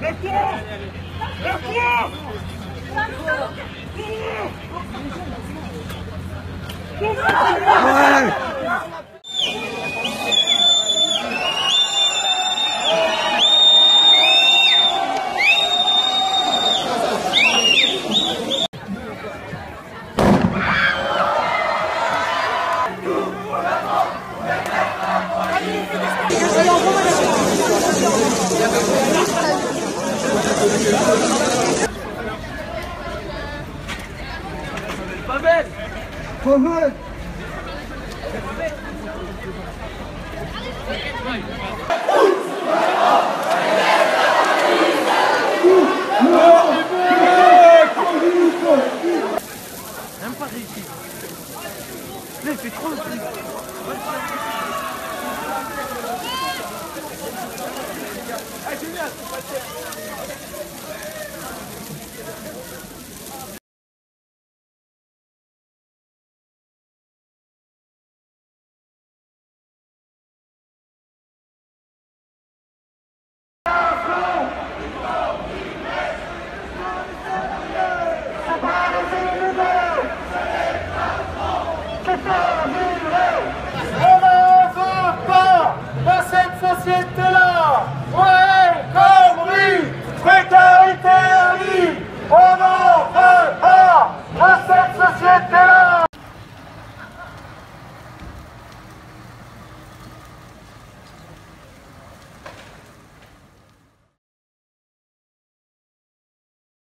别接！别接！站住！别！别！快！Ruben Ruben Même pas réussi.